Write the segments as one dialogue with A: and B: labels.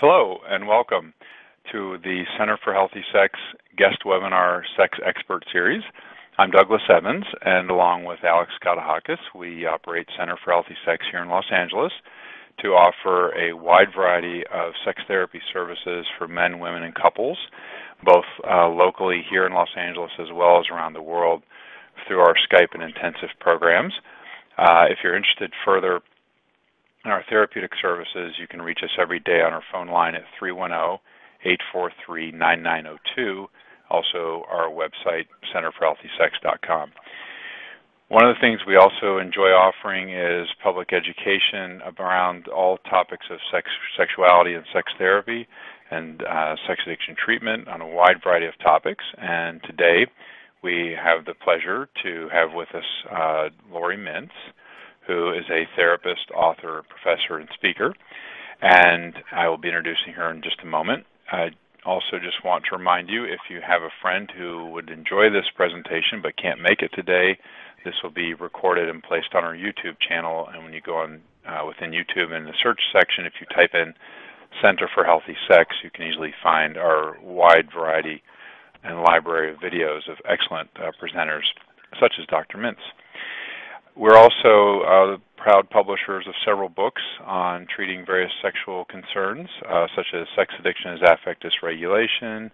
A: Hello and welcome to the Center for Healthy Sex guest webinar Sex Expert Series. I'm Douglas Evans and along with Alex Katehakis, we operate Center for Healthy Sex here in Los Angeles to offer a wide variety of sex therapy services for men, women, and couples, both uh, locally here in Los Angeles as well as around the world through our Skype and intensive programs. Uh, if you're interested further in our therapeutic services, you can reach us every day on our phone line at 310-843-9902. Also, our website, centerforhealthysex.com. One of the things we also enjoy offering is public education around all topics of sex, sexuality and sex therapy and uh, sex addiction treatment on a wide variety of topics. And today we have the pleasure to have with us uh, Laurie Mintz, who is a therapist, author, professor, and speaker. And I will be introducing her in just a moment. I also just want to remind you if you have a friend who would enjoy this presentation but can't make it today, this will be recorded and placed on our YouTube channel. And when you go on uh, within YouTube in the search section, if you type in Center for Healthy Sex, you can easily find our wide variety and library of videos of excellent uh, presenters such as Dr. Mintz. We're also uh, proud publishers of several books on treating various sexual concerns, uh, such as sex addiction as affect dysregulation,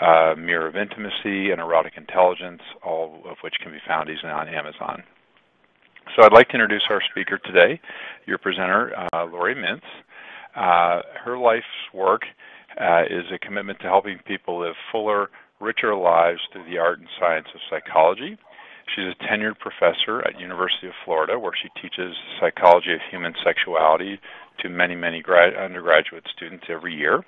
A: uh, mirror of intimacy, and erotic intelligence, all of which can be found easily on Amazon. So I'd like to introduce our speaker today, your presenter, uh, Laurie Mintz. Uh, her life's work uh, is a commitment to helping people live fuller, richer lives through the art and science of psychology. She's a tenured professor at University of Florida, where she teaches psychology of human sexuality to many, many grad- undergraduate students every year.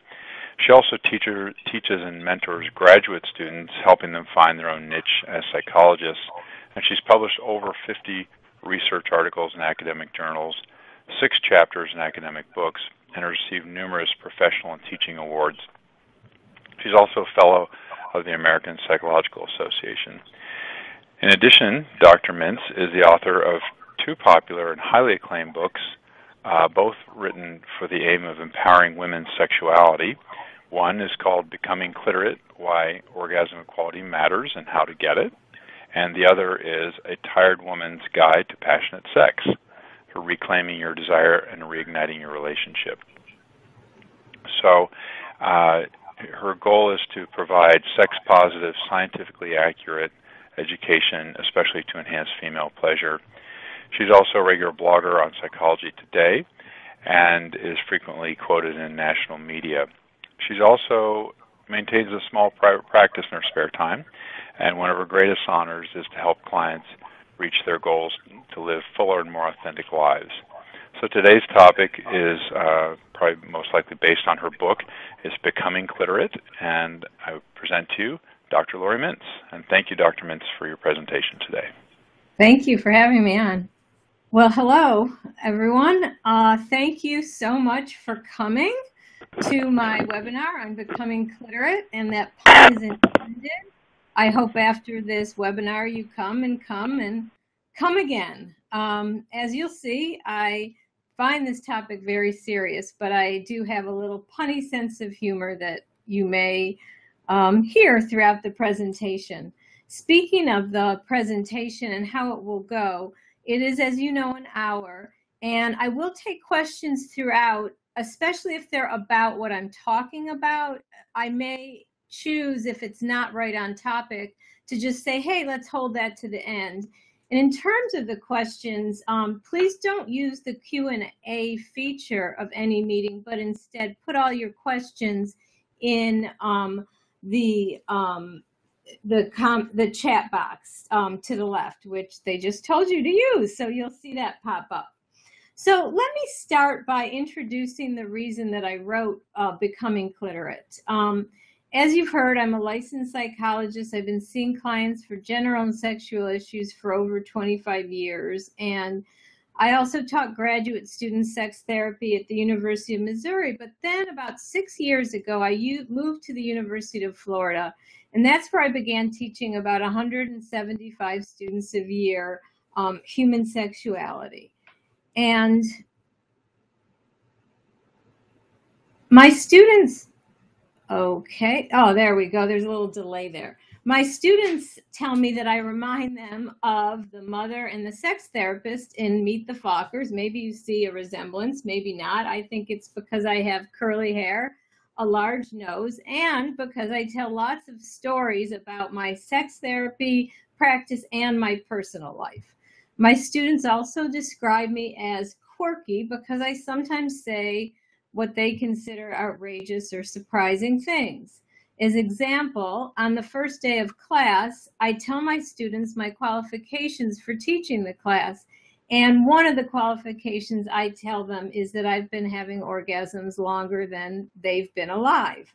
A: She also teacher, teaches and mentors graduate students, helping them find their own niche as psychologists. And she's published over 50 research articles in academic journals, six chapters in academic books, and has received numerous professional and teaching awards. She's also a fellow of the American Psychological Association. In addition, Dr. Mintz is the author of two popular and highly acclaimed books, uh, both written for the aim of empowering women's sexuality. One is called Becoming Cliterate, Why Orgasm Equality Matters and How to Get It. And the other is A Tired Woman's Guide to Passionate Sex, for reclaiming your desire and reigniting your relationship. So, uh, her goal is to provide sex positive, scientifically accurate, education, especially to enhance female pleasure. She's also a regular blogger on Psychology Today and is frequently quoted in national media. She's also maintains a small private practice in her spare time, and one of her greatest honors is to help clients reach their goals to live fuller and more authentic lives. So today's topic is uh, probably most likely based on her book, is Becoming Cliterate, and I present to you Dr. Laurie Mintz. And thank you, Dr. Mintz, for your presentation today.
B: Thank you for having me on. Well, hello, everyone. Uh, thank you so much for coming to my webinar on becoming cliterate, and that pun is intended. I hope after this webinar you come and come and come again. Um, as you'll see, I find this topic very serious, but I do have a little punny sense of humor that you may um, here throughout the presentation. Speaking of the presentation and how it will go, it is, as you know, an hour, and I will take questions throughout, especially if they're about what I'm talking about. I may choose, if it's not right on topic, to just say, hey, let's hold that to the end. And in terms of the questions, um, please don't use the Q&A feature of any meeting, but instead put all your questions in um, the um, the com the chat box um, to the left, which they just told you to use. So you'll see that pop up. So let me start by introducing the reason that I wrote uh, Becoming Cliterate. Um, as you've heard, I'm a licensed psychologist. I've been seeing clients for general and sexual issues for over 25 years. And I also taught graduate students sex therapy at the University of Missouri, but then about six years ago, I moved to the University of Florida, and that's where I began teaching about 175 students a year um, human sexuality. And My students, okay, oh, there we go. There's a little delay there. My students tell me that I remind them of the mother and the sex therapist in Meet the Fockers. Maybe you see a resemblance, maybe not. I think it's because I have curly hair, a large nose, and because I tell lots of stories about my sex therapy practice and my personal life. My students also describe me as quirky because I sometimes say what they consider outrageous or surprising things. As example, on the first day of class, I tell my students my qualifications for teaching the class. And one of the qualifications I tell them is that I've been having orgasms longer than they've been alive.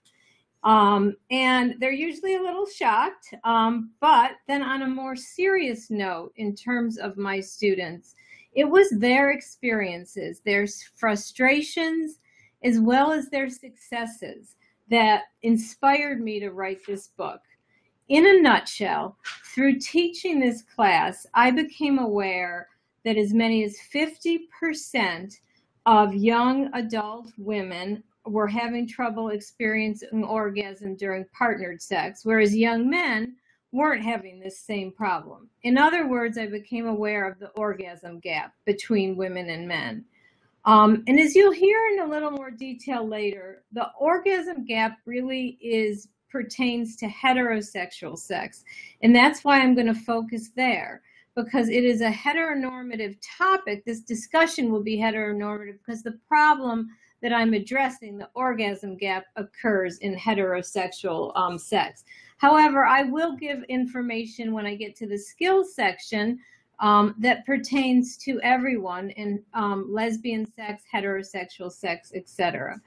B: Um, and they're usually a little shocked. Um, but then, on a more serious note, in terms of my students, it was their experiences, their frustrations, as well as their successes that inspired me to write this book. In a nutshell, through teaching this class, I became aware that as many as 50% of young adult women were having trouble experiencing orgasm during partnered sex, whereas young men weren't having this same problem. In other words, I became aware of the orgasm gap between women and men. Um, and as you'll hear in a little more detail later, the orgasm gap really is pertains to heterosexual sex. And that's why I'm going to focus there because it is a heteronormative topic. This discussion will be heteronormative because the problem that I'm addressing, the orgasm gap, occurs in heterosexual um, sex. However, I will give information when I get to the skills section um, that pertains to everyone in um, lesbian sex, heterosexual sex, etc.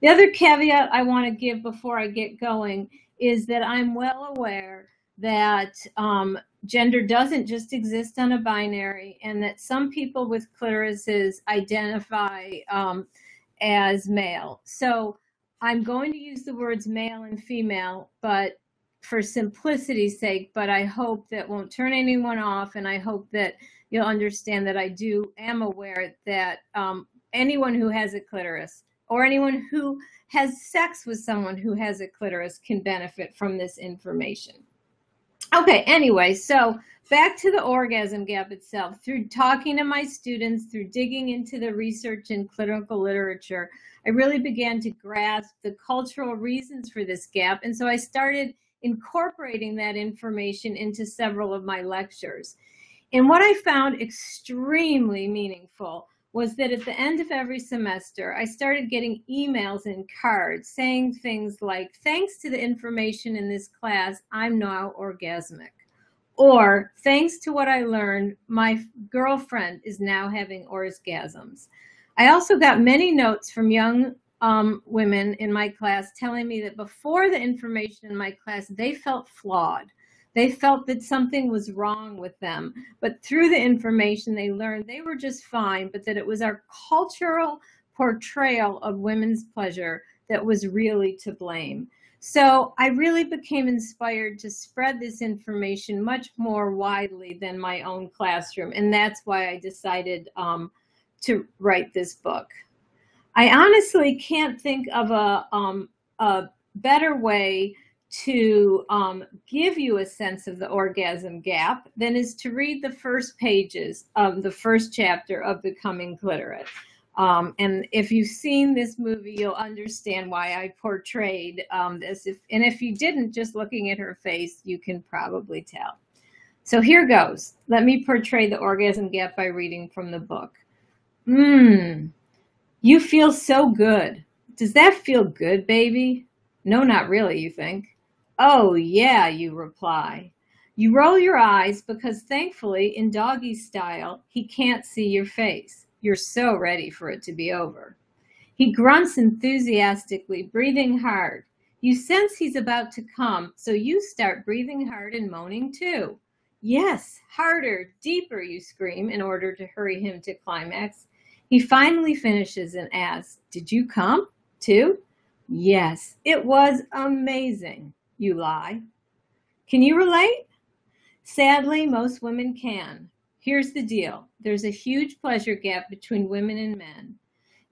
B: The other caveat I want to give before I get going is that I'm well aware that um, gender doesn't just exist on a binary and that some people with clitorises identify um, as male. So I'm going to use the words male and female, but for simplicity's sake, but I hope that won't turn anyone off. And I hope that you'll understand that I do am aware that um, anyone who has a clitoris or anyone who has sex with someone who has a clitoris can benefit from this information. Okay, anyway, so back to the orgasm gap itself. Through talking to my students, through digging into the research and clinical literature, I really began to grasp the cultural reasons for this gap. And so I started incorporating that information into several of my lectures. And what I found extremely meaningful was that at the end of every semester, I started getting emails and cards saying things like, thanks to the information in this class, I'm now orgasmic. Or, thanks to what I learned, my girlfriend is now having orgasms. I also got many notes from young um, women in my class telling me that before the information in my class, they felt flawed. They felt that something was wrong with them. But through the information, they learned they were just fine, but that it was our cultural portrayal of women's pleasure that was really to blame. So I really became inspired to spread this information much more widely than my own classroom. And that's why I decided um, to write this book. I honestly can't think of a, um, a better way to um, give you a sense of the orgasm gap than is to read the first pages of the first chapter of Becoming Cliterate. Um, and if you've seen this movie, you'll understand why I portrayed um, this. If, and if you didn't, just looking at her face, you can probably tell. So here goes. Let me portray the orgasm gap by reading from the book. Mmm, you feel so good. Does that feel good, baby? No, not really, you think. Oh, yeah, you reply. You roll your eyes because thankfully, in doggy style, he can't see your face. You're so ready for it to be over. He grunts enthusiastically, breathing hard. You sense he's about to come, so you start breathing hard and moaning too. Yes, harder, deeper, you scream in order to hurry him to climax. He finally finishes and asks, Did you come too? Yes, it was amazing. You lie. Can you relate? Sadly, most women can. Here's the deal there's a huge pleasure gap between women and men.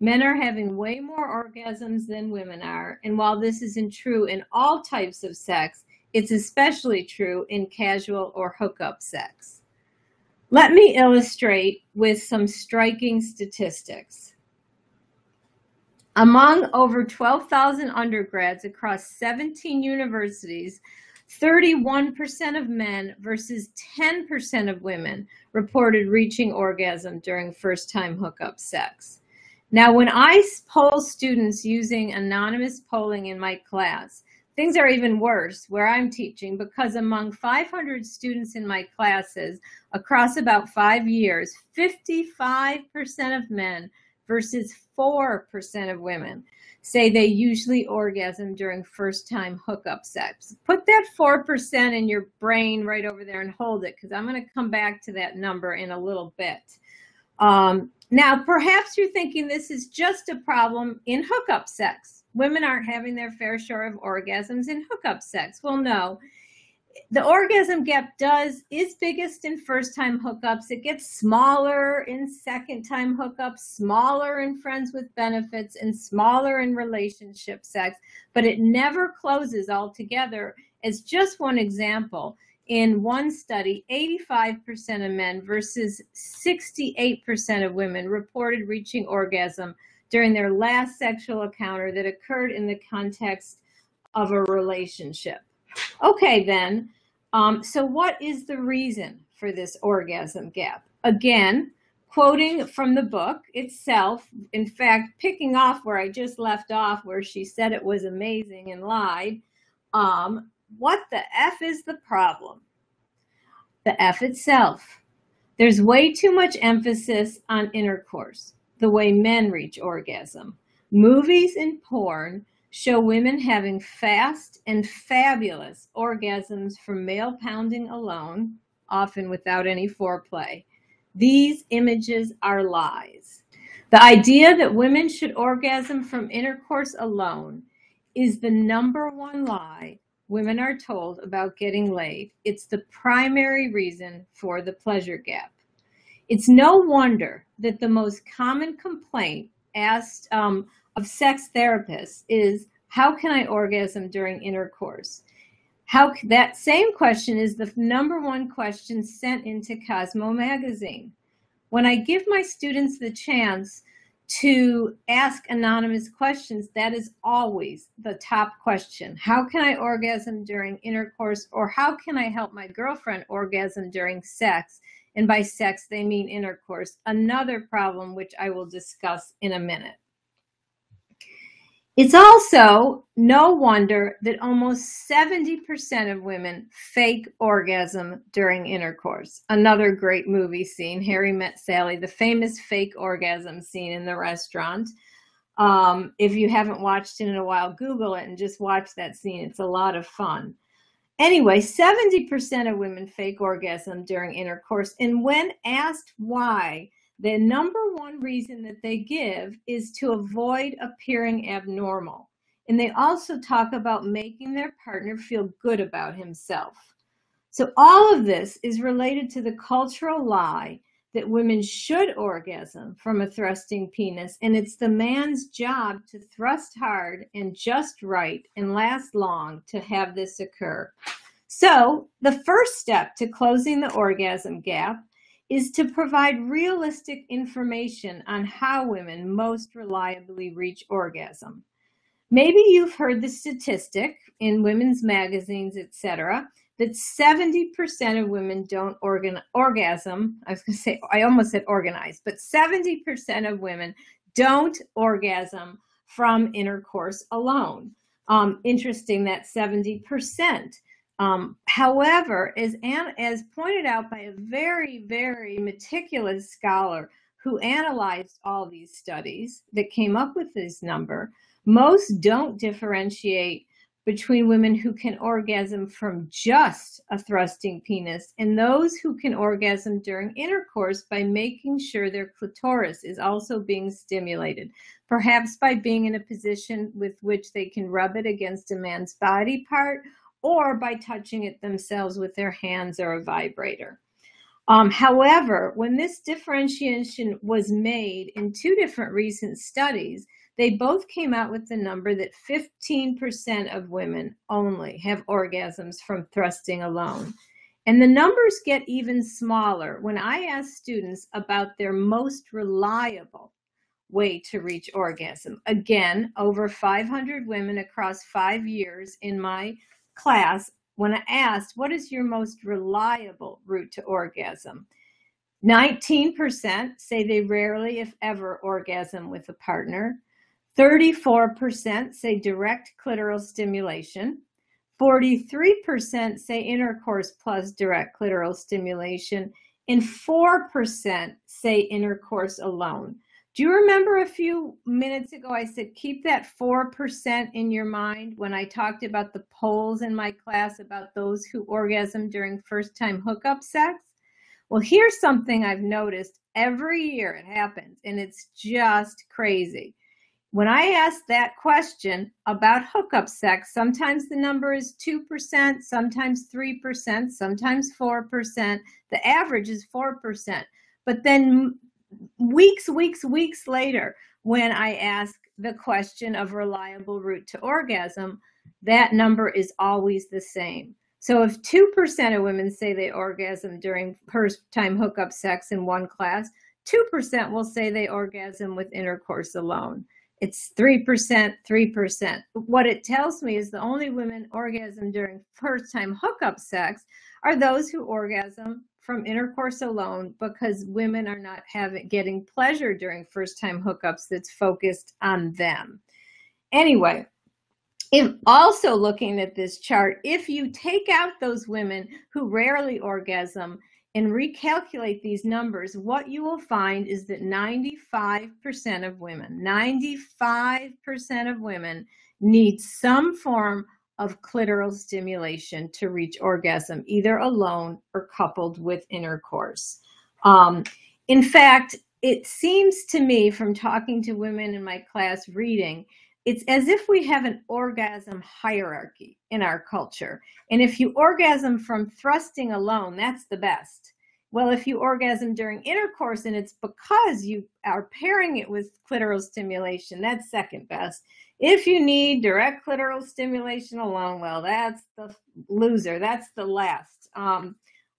B: Men are having way more orgasms than women are. And while this isn't true in all types of sex, it's especially true in casual or hookup sex. Let me illustrate with some striking statistics. Among over 12,000 undergrads across 17 universities, 31% of men versus 10% of women reported reaching orgasm during first time hookup sex. Now, when I poll students using anonymous polling in my class, things are even worse where I'm teaching because among 500 students in my classes across about five years, 55% of men versus 4% of women say they usually orgasm during first time hookup sex. Put that 4% in your brain right over there and hold it because I'm going to come back to that number in a little bit. Um, now, perhaps you're thinking this is just a problem in hookup sex. Women aren't having their fair share of orgasms in hookup sex. Well, no. The orgasm gap does is biggest in first time hookups. It gets smaller in second time hookups smaller in friends with benefits and smaller in relationship sex. But it never closes altogether. As just one example in one study 85% of men versus 68% of women reported reaching orgasm during their last sexual encounter that occurred in the context of a relationship Okay, then. Um, so, what is the reason for this orgasm gap? Again, quoting from the book itself, in fact, picking off where I just left off, where she said it was amazing and lied. Um, what the F is the problem? The F itself. There's way too much emphasis on intercourse, the way men reach orgasm. Movies and porn show women having fast and fabulous orgasms from male pounding alone, often without any foreplay. These images are lies. The idea that women should orgasm from intercourse alone is the number one lie women are told about getting laid. It's the primary reason for the pleasure gap. It's no wonder that the most common complaint asked um, of sex therapists is how can I orgasm during intercourse? How that same question is the number one question sent into Cosmo magazine. When I give my students the chance to ask anonymous questions, that is always the top question. How can I orgasm during intercourse or how can I help my girlfriend orgasm during sex? And by sex, they mean intercourse, another problem which I will discuss in a minute. It's also no wonder that almost 70% of women fake orgasm during intercourse. Another great movie scene, Harry Met Sally, the famous fake orgasm scene in the restaurant. Um, if you haven't watched it in a while, Google it and just watch that scene. It's a lot of fun. Anyway, 70% of women fake orgasm during intercourse. And when asked why, the number one reason that they give is to avoid appearing abnormal. And they also talk about making their partner feel good about himself. So, all of this is related to the cultural lie that women should orgasm from a thrusting penis, and it's the man's job to thrust hard and just right and last long to have this occur. So, the first step to closing the orgasm gap is to provide realistic information on how women most reliably reach orgasm. Maybe you've heard the statistic in women's magazines, etc., that 70% of women don't organ- orgasm. I was going to say, I almost said organize, but 70% of women don't orgasm from intercourse alone. Um, interesting that 70%. Um, however, as, as pointed out by a very, very meticulous scholar who analyzed all these studies that came up with this number, most don't differentiate between women who can orgasm from just a thrusting penis and those who can orgasm during intercourse by making sure their clitoris is also being stimulated, perhaps by being in a position with which they can rub it against a man's body part or by touching it themselves with their hands or a vibrator. Um, however, when this differentiation was made in two different recent studies, they both came out with the number that 15% of women only have orgasms from thrusting alone. And the numbers get even smaller when I ask students about their most reliable way to reach orgasm. Again, over 500 women across five years in my class, when I asked, what is your most reliable route to orgasm? 19% say they rarely, if ever, orgasm with a partner. 34% say direct clitoral stimulation. 43% say intercourse plus direct clitoral stimulation. And 4% say intercourse alone. Do you remember a few minutes ago I said keep that 4% in your mind when I talked about the polls in my class about those who orgasm during first time hookup sex? Well, here's something I've noticed every year it happens, and it's just crazy. When I ask that question about hookup sex, sometimes the number is 2%, sometimes 3%, sometimes 4%. The average is 4%. But then weeks, weeks, weeks later, when I ask the question of reliable route to orgasm, that number is always the same. So if 2% of women say they orgasm during first time hookup sex in one class, 2% will say they orgasm with intercourse alone. It's 3%, 3%. What it tells me is the only women orgasm during first time hookup sex are those who orgasm from intercourse alone because women are not having getting pleasure during first time hookups that's focused on them. Anyway, if also looking at this chart, if you take out those women who rarely orgasm and recalculate these numbers, what you will find is that 95% of women, 95% of women need some form of clitoral stimulation to reach orgasm, either alone or coupled with intercourse. Um, in fact, it seems to me from talking to women in my class reading, it's as if we have an orgasm hierarchy in our culture. And if you orgasm from thrusting alone, that's the best. Well, if you orgasm during intercourse and it's because you are pairing it with clitoral stimulation, that's second best. If you need direct clitoral stimulation alone, well, that's the loser. That's the last. Um,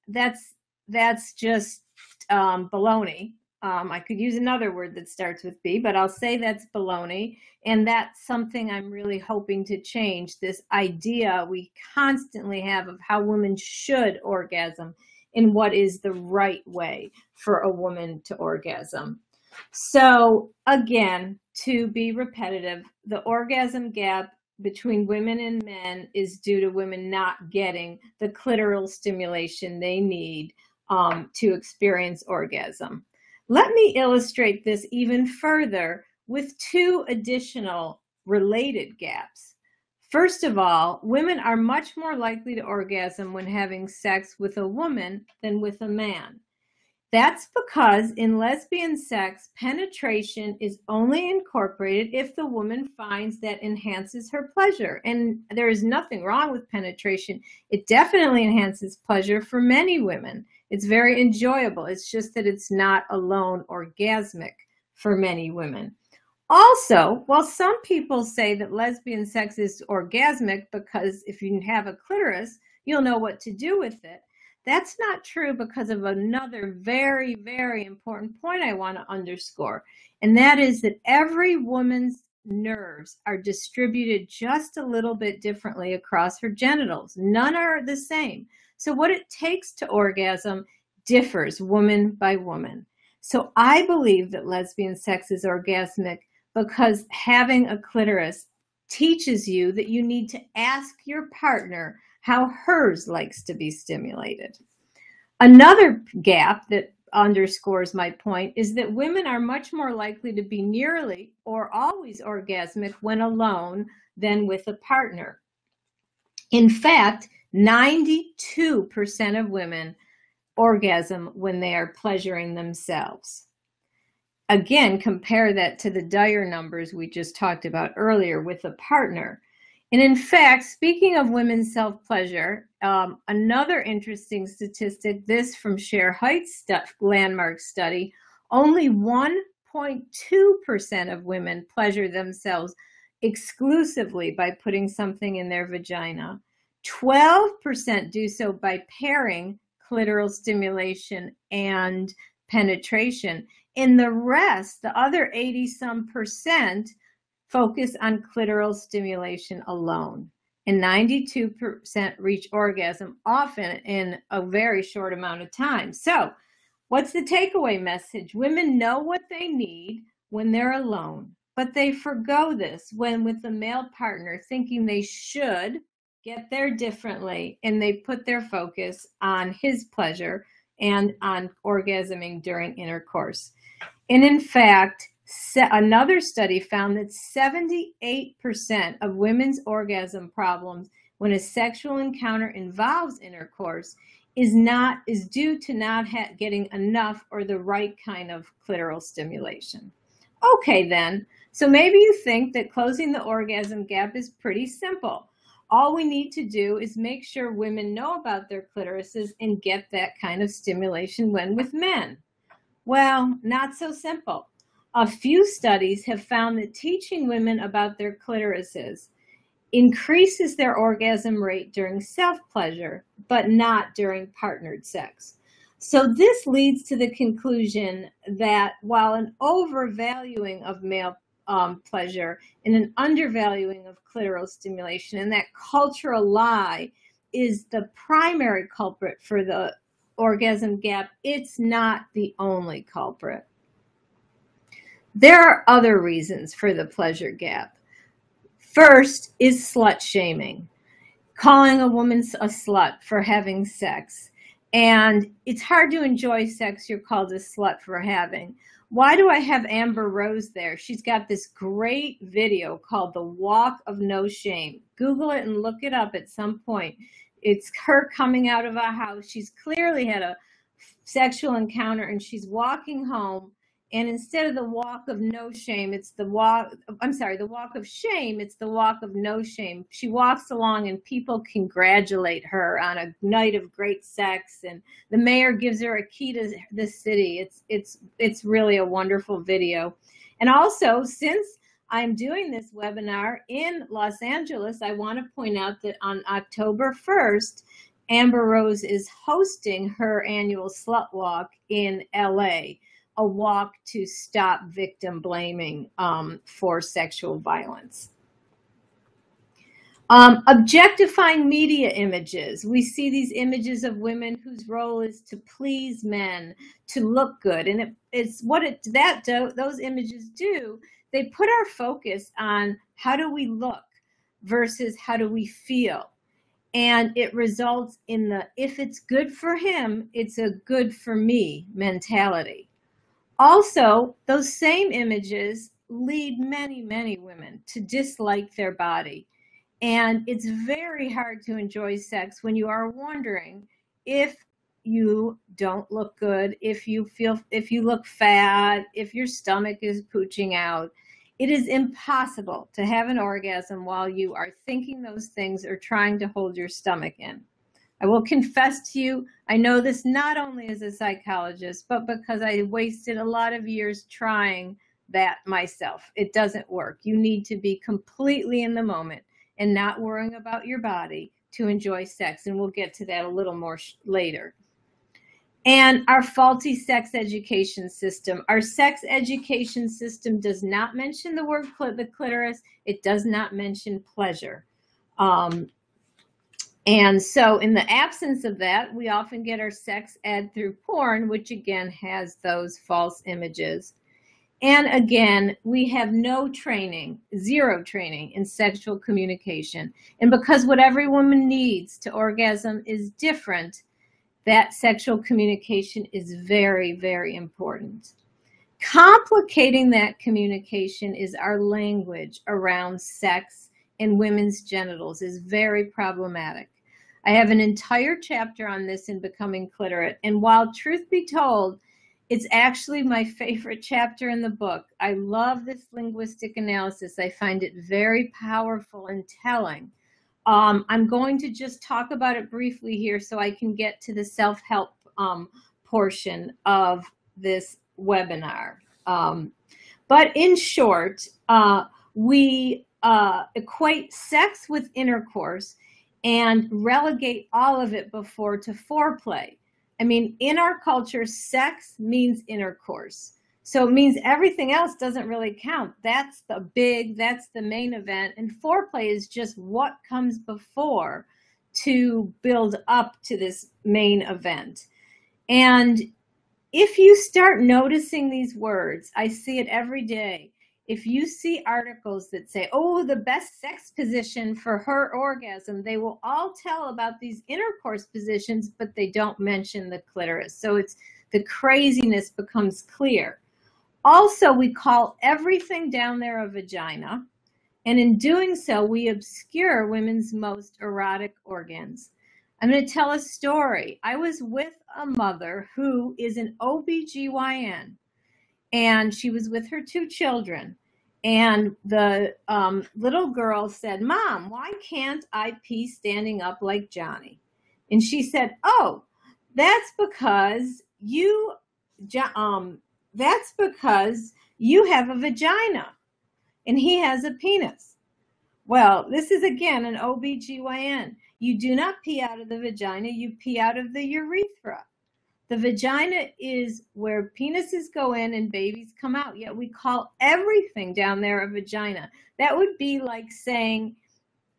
B: that's that's just um, baloney. Um, I could use another word that starts with B, but I'll say that's baloney. And that's something I'm really hoping to change this idea we constantly have of how women should orgasm and what is the right way for a woman to orgasm. So, again, to be repetitive, the orgasm gap between women and men is due to women not getting the clitoral stimulation they need um, to experience orgasm. Let me illustrate this even further with two additional related gaps. First of all, women are much more likely to orgasm when having sex with a woman than with a man. That's because in lesbian sex, penetration is only incorporated if the woman finds that enhances her pleasure. And there is nothing wrong with penetration. It definitely enhances pleasure for many women. It's very enjoyable. It's just that it's not alone orgasmic for many women. Also, while some people say that lesbian sex is orgasmic because if you have a clitoris, you'll know what to do with it that's not true because of another very, very important point I want to underscore. And that is that every woman's nerves are distributed just a little bit differently across her genitals. None are the same. So, what it takes to orgasm differs woman by woman. So, I believe that lesbian sex is orgasmic because having a clitoris teaches you that you need to ask your partner how hers likes to be stimulated. Another gap that underscores my point is that women are much more likely to be nearly or always orgasmic when alone than with a partner. In fact, 92% of women orgasm when they are pleasuring themselves. Again, compare that to the dire numbers we just talked about earlier with a partner. And in fact, speaking of women's self pleasure, um, another interesting statistic this from Shere Hite's stuff, landmark study only 1.2% of women pleasure themselves exclusively by putting something in their vagina. 12% do so by pairing clitoral stimulation and penetration. In the rest, the other 80 some percent focus on clitoral stimulation alone. And 92% reach orgasm, often in a very short amount of time. So, what's the takeaway message? Women know what they need when they're alone, but they forego this when with a male partner, thinking they should get there differently, and they put their focus on his pleasure and on orgasming during intercourse. And in fact, another study found that 78% of women's orgasm problems when a sexual encounter involves intercourse is not is due to not getting enough or the right kind of clitoral stimulation. Okay then. So maybe you think that closing the orgasm gap is pretty simple. All we need to do is make sure women know about their clitorises and get that kind of stimulation when with men. Well, not so simple. A few studies have found that teaching women about their clitorises increases their orgasm rate during self pleasure, but not during partnered sex. So, this leads to the conclusion that while an overvaluing of male um, pleasure and an undervaluing of clitoral stimulation, and that cultural lie is the primary culprit for the orgasm gap, it's not the only culprit. There are other reasons for the pleasure gap. First is slut shaming, calling a woman a slut for having sex. And it's hard to enjoy sex you're called a slut for having. Why do I have Amber Rose there? She's got this great video called The Walk of No Shame. Google it and look it up at some point. It's her coming out of a house. She's clearly had a sexual encounter and she's walking home and instead of the walk of no shame it's the walk i'm sorry the walk of shame it's the walk of no shame. She walks along and people congratulate her on a night of great sex and the mayor gives her a key to the city. It's it's it's really a wonderful video. And also since i'm doing this webinar in los angeles i want to point out that on october 1st amber rose is hosting her annual slut walk in la a walk to stop victim blaming um, for sexual violence. Um, objectifying media images. We see these images of women whose role is to please men, to look good, and it, it's what it that do, those images do. They put our focus on how do we look versus how do we feel, and it results in the if it's good for him, it's a good for me mentality. Also, those same images lead many, many women to dislike their body. And it's very hard to enjoy sex when you are wondering if you don't look good, if you feel, if you look fat, if your stomach is pooching out. It is impossible to have an orgasm while you are thinking those things or trying to hold your stomach in. I will confess to you, I know this not only as a psychologist, but because I wasted a lot of years trying that myself. It doesn't work. You need to be completely in the moment and not worrying about your body to enjoy sex. And we'll get to that a little more later. And our faulty sex education system. Our sex education system does not mention the word cl- the clitoris, it does not mention pleasure. Um, and so, in the absence of that, we often get our sex ed through porn, which again has those false images. And again, we have no training, zero training in sexual communication. And because what every woman needs to orgasm is different, that sexual communication is very, very important. Complicating that communication is our language around sex in women's genitals is very problematic. I have an entire chapter on this in Becoming Cliterate. And while truth be told, it's actually my favorite chapter in the book. I love this linguistic analysis. I find it very powerful and telling. Um, I'm going to just talk about it briefly here so I can get to the self help um, portion of this webinar. Um, but in short, uh, we uh, equate sex with intercourse and relegate all of it before to foreplay. I mean, in our culture, sex means intercourse. So it means everything else doesn't really count. That's the big, that's the main event. And foreplay is just what comes before to build up to this main event. And if you start noticing these words, I see it every day if you see articles that say, oh, the best sex position for her orgasm, they will all tell about these intercourse positions, but they don't mention the clitoris. So it's the craziness becomes clear. Also, we call everything down there a vagina. And in doing so, we obscure women's most erotic organs. I'm going to tell a story. I was with a mother who is an OBGYN and she was with her two children. And the um, little girl said, Mom, why can't I pee standing up like Johnny? And she said, Oh, that's because you, um, that's because you have a vagina and he has a penis. Well, this is again an OBGYN. You do not pee out of the vagina, you pee out of the urethra. The vagina is where penises go in and babies come out, yet we call everything down there a vagina. That would be like saying,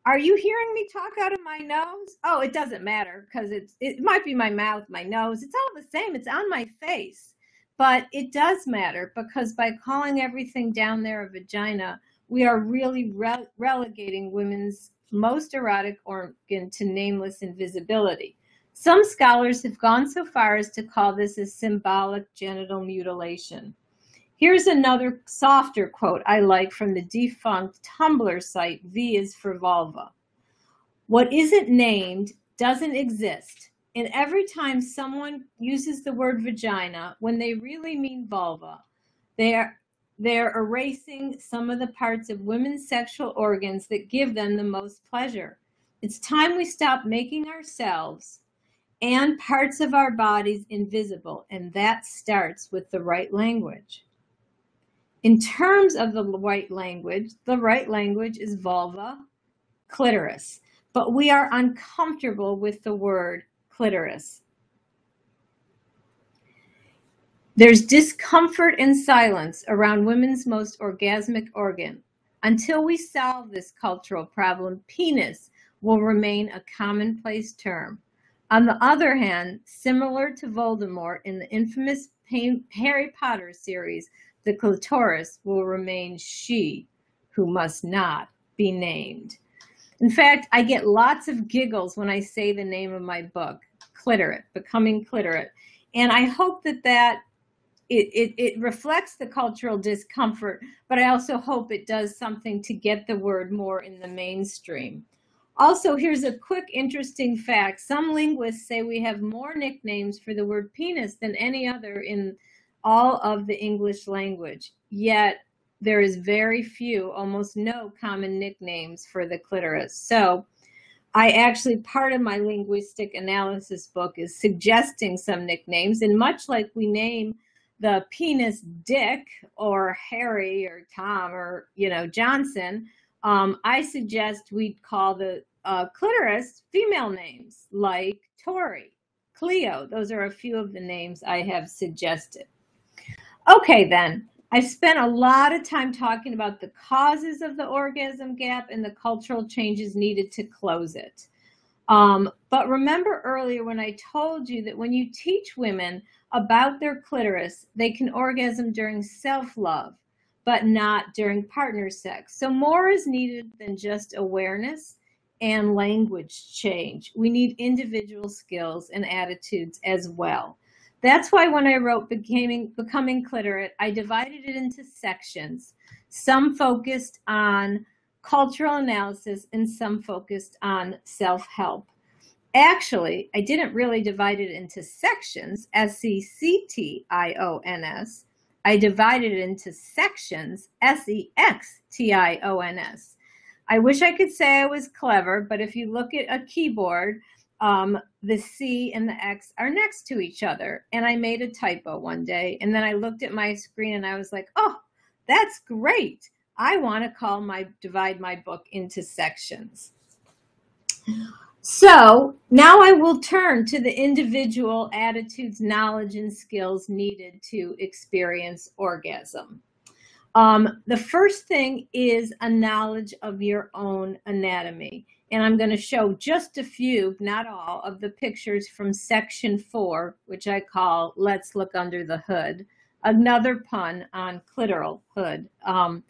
B: Are you hearing me talk out of my nose? Oh, it doesn't matter because it's it might be my mouth, my nose. It's all the same. It's on my face. But it does matter because by calling everything down there a vagina, we are really re- relegating women's most erotic organ to nameless invisibility. Some scholars have gone so far as to call this a symbolic genital mutilation. Here's another softer quote I like from the defunct Tumblr site V is for vulva. What isn't named doesn't exist. And every time someone uses the word vagina when they really mean vulva, they're they're erasing some of the parts of women's sexual organs that give them the most pleasure. It's time we stop making ourselves and parts of our bodies invisible, and that starts with the right language. In terms of the right language, the right language is vulva, clitoris, but we are uncomfortable with the word clitoris. There's discomfort and silence around women's most orgasmic organ. Until we solve this cultural problem, penis will remain a commonplace term. On the other hand, similar to Voldemort in the infamous Harry Potter series, the clitoris will remain she who must not be named. In fact, I get lots of giggles when I say the name of my book, Cliterate, Becoming Cliterate. And I hope that that it, it, it reflects the cultural discomfort, but I also hope it does something to get the word more in the mainstream. Also, here's a quick interesting fact. Some linguists say we have more nicknames for the word penis than any other in all of the English language. Yet there is very few, almost no common nicknames for the clitoris. So I actually, part of my linguistic analysis book is suggesting some nicknames. And much like we name the penis Dick or Harry or Tom or, you know, Johnson, um, I suggest we call the uh, clitoris female names like Tori, Cleo. Those are a few of the names I have suggested. Okay, then. I've spent a lot of time talking about the causes of the orgasm gap and the cultural changes needed to close it. Um, but remember earlier when I told you that when you teach women about their clitoris, they can orgasm during self love, but not during partner sex. So more is needed than just awareness and language change. We need individual skills and attitudes as well. That's why when I wrote Becoming, Becoming Cliterate, I divided it into sections, some focused on cultural analysis and some focused on self help. Actually, I didn't really divide it into sections, S-E-C-T-I-O-N-S. I divided it into sections, S-E-X-T-I-O-N-S. I wish I could say I was clever, but if you look at a keyboard, um, the C and the X are next to each other. And I made a typo one day. And then I looked at my screen and I was like, oh, that's great. I want to call my divide my book into sections. So now I will turn to the individual attitudes, knowledge, and skills needed to experience orgasm. Um, the first thing is a knowledge of your own anatomy. And I'm going to show just a few, not all, of the pictures from section four, which I call Let's Look Under the Hood. Another pun on clitoral hood. Um,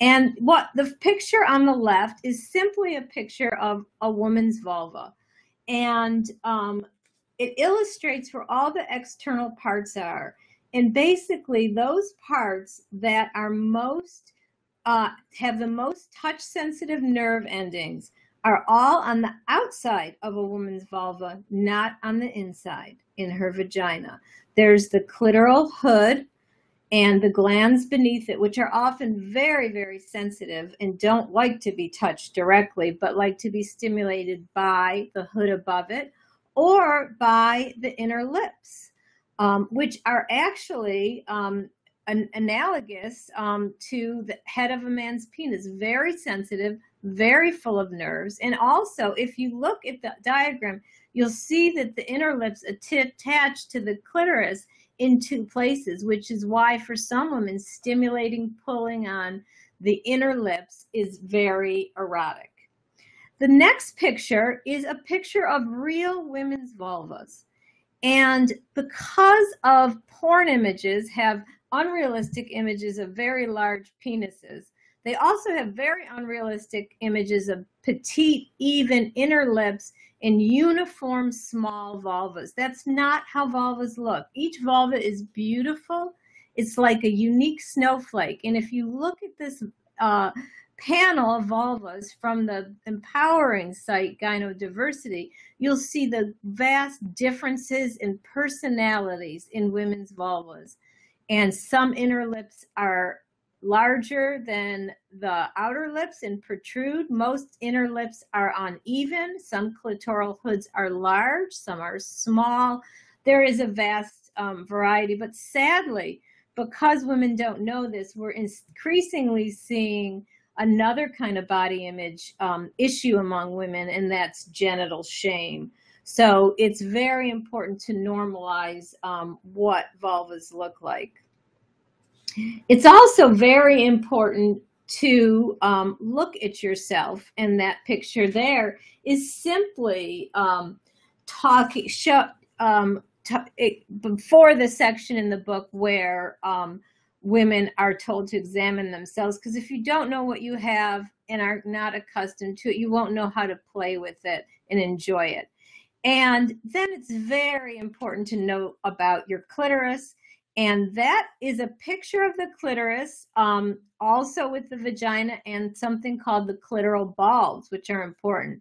B: and what the picture on the left is simply a picture of a woman's vulva. And um, it illustrates where all the external parts are. And basically, those parts that are most, uh, have the most touch sensitive nerve endings are all on the outside of a woman's vulva, not on the inside in her vagina. There's the clitoral hood, and the glands beneath it, which are often very, very sensitive and don't like to be touched directly, but like to be stimulated by the hood above it or by the inner lips, um, which are actually um, an analogous um, to the head of a man's penis, very sensitive, very full of nerves. And also, if you look at the diagram, you'll see that the inner lips attach to the clitoris in two places, which is why for some women, stimulating pulling on the inner lips is very erotic. The next picture is a picture of real women's vulvas. And because of porn images have unrealistic images of very large penises, they also have very unrealistic images of petite, even inner lips in uniform small vulvas. That's not how vulvas look. Each vulva is beautiful. It's like a unique snowflake. And if you look at this uh, panel of vulvas from the empowering site Gynodiversity, you'll see the vast differences in personalities in women's vulvas. And some inner lips are larger than the outer lips and protrude. Most inner lips are uneven. Some clitoral hoods are large, some are small. There is a vast um, variety, but sadly, because women don't know this, we're increasingly seeing another kind of body image um, issue among women, and that's genital shame. So it's very important to normalize um, what vulvas look like. It's also very important to um, look at yourself, and that picture there is simply um, talking, show, um, before the section in the book where um, women are told to examine themselves. Because if you don't know what you have and are not accustomed to it, you won't know how to play with it and enjoy it. And then it's very important to know about your clitoris and that is a picture of the clitoris, um, also with the vagina and something called the clitoral bulbs, which are important.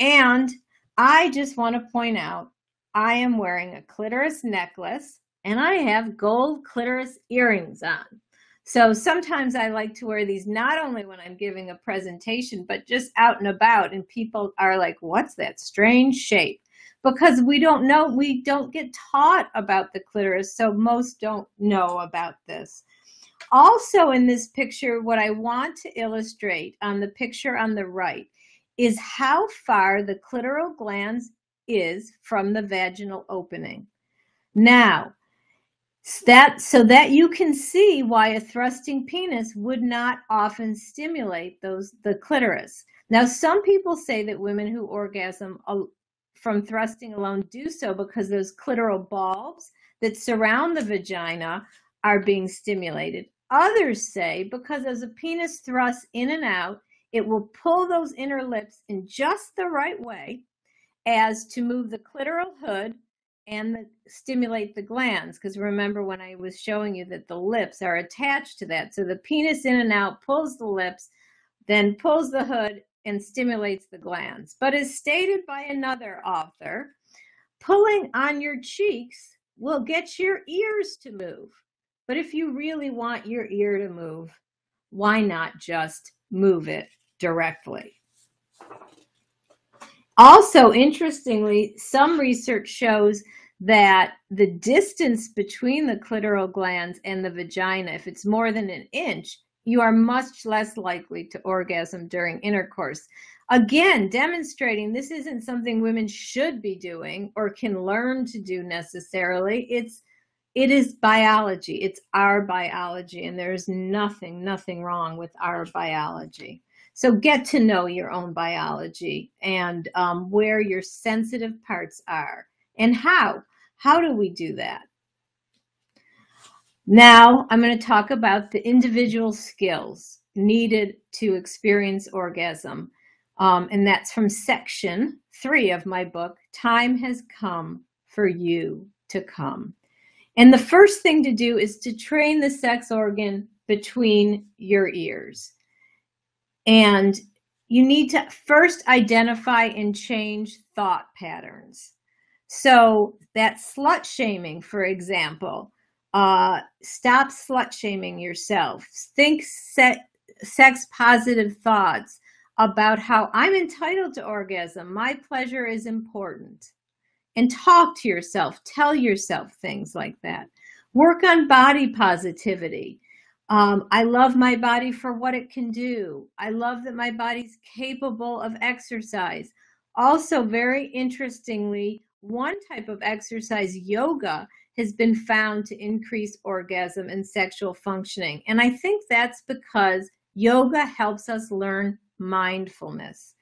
B: And I just want to point out, I am wearing a clitoris necklace and I have gold clitoris earrings on. So sometimes I like to wear these not only when I'm giving a presentation, but just out and about. And people are like, what's that strange shape? because we don't know, we don't get taught about the clitoris, so most don't know about this. Also in this picture, what I want to illustrate on the picture on the right is how far the clitoral glands is from the vaginal opening. Now, that so that you can see why a thrusting penis would not often stimulate those the clitoris. Now, some people say that women who orgasm from thrusting alone do so because those clitoral bulbs that surround the vagina are being stimulated. Others say because as a penis thrusts in and out, it will pull those inner lips in just the right way as to move the clitoral hood and the, stimulate the glands. Because remember when I was showing you that the lips are attached to that. So the penis in and out pulls the lips, then pulls the hood and stimulates the glands. But as stated by another author, pulling on your cheeks will get your ears to move. But if you really want your ear to move, why not just move it directly? Also, interestingly, some research shows that the distance between the clitoral glands and the vagina, if it's more than an inch, you are much less likely to orgasm during intercourse. Again, demonstrating this isn't something women should be doing or can learn to do necessarily. It's it is biology. It's our biology, and there's nothing, nothing wrong with our biology. So get to know your own biology and um, where your sensitive parts are and how. How do we do that? Now I'm going to talk about the individual skills needed to experience orgasm. Um, and that's from section three of my book, Time Has Come for You to Come. And the first thing to do is to train the sex organ between your ears. And you need to first identify and change thought patterns. So that slut shaming, for example, uh, stop slut shaming yourself. Think se- sex positive thoughts about how I'm entitled to orgasm. My pleasure is important. And talk to yourself. Tell yourself things like that. Work on body positivity. Um, I love my body for what it can do. I love that my body's capable of exercise. Also, very interestingly, one type of exercise, yoga, has been found to increase orgasm and sexual functioning. And I think that's because yoga helps us learn mindfulness.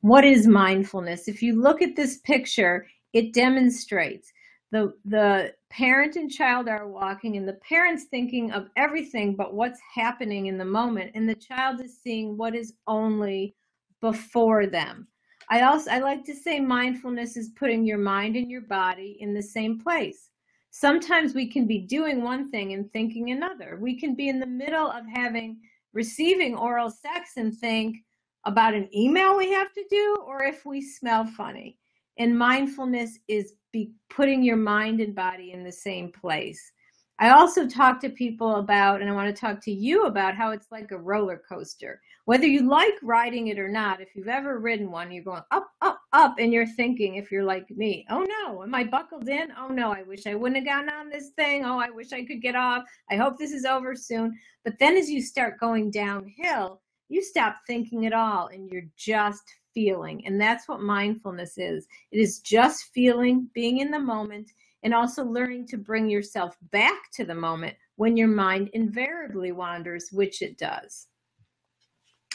B: What is mindfulness? If you look at this picture, it demonstrates the the parent and child are walking and the parent's thinking of everything but what's happening in the moment and the child is seeing what is only before them. I also i like to say mindfulness is putting your mind and your body in the same place. Sometimes we can be doing one thing and thinking another. We can be in the middle of having receiving oral sex and think about an email we have to do or if we smell funny. And mindfulness is be putting your mind and body in the same place. I also talk to people about, and I want to talk to you about how it's like a roller coaster. Whether you like riding it or not, if you've ever ridden one, you're going up, up, up, and you're thinking, if you're like me, oh no, am I buckled in? Oh no, I wish I wouldn't have gotten on this thing. Oh, I wish I could get off. I hope this is over soon. But then as you start going downhill, you stop thinking at all and you're just feeling. And that's what mindfulness is it is just feeling, being in the moment, and also learning to bring yourself back to the moment when your mind invariably wanders, which it does.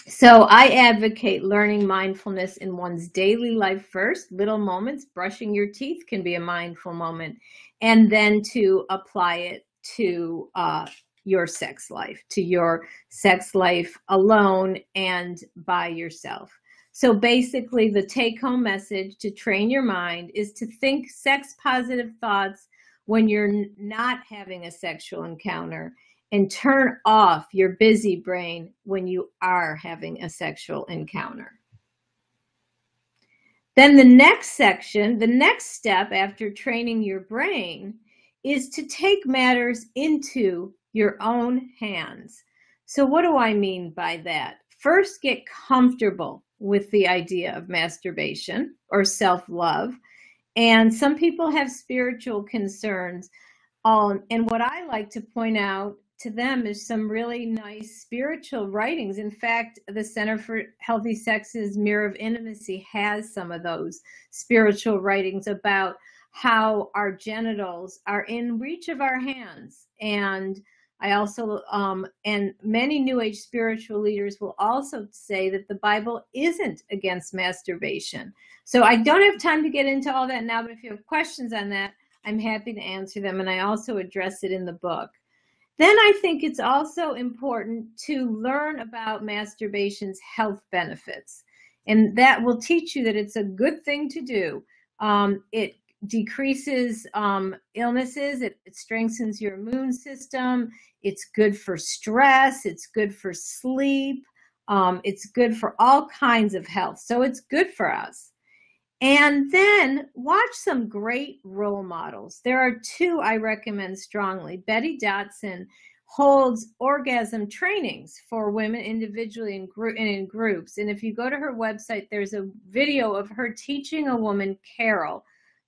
B: So I advocate learning mindfulness in one's daily life first. Little moments, brushing your teeth can be a mindful moment, and then to apply it to uh, your sex life, to your sex life alone and by yourself. So basically, the take home message to train your mind is to think sex positive thoughts when you're not having a sexual encounter and turn off your busy brain when you are having a sexual encounter. Then the next section, the next step after training your brain is to take matters into your own hands. So, what do I mean by that? First, get comfortable with the idea of masturbation or self love. And some people have spiritual concerns. Um, and what I like to point out to them is some really nice spiritual writings. In fact, the Center for Healthy Sex's Mirror of Intimacy has some of those spiritual writings about how our genitals are in reach of our hands and I also, um, and many New Age spiritual leaders will also say that the Bible isn't against masturbation. So I don't have time to get into all that now, but if you have questions on that, I'm happy to answer them. And I also address it in the book. Then I think it's also important to learn about masturbation's health benefits. And that will teach you that it's a good thing to do. Um, it decreases um, illnesses, it, it strengthens your immune system, it's good for stress, it's good for sleep. Um, it's good for all kinds of health. So it's good for us. And then watch some great role models. There are two I recommend strongly. Betty Dodson holds orgasm trainings for women individually and, and in groups. And if you go to her website, there's a video of her teaching a woman, Carol,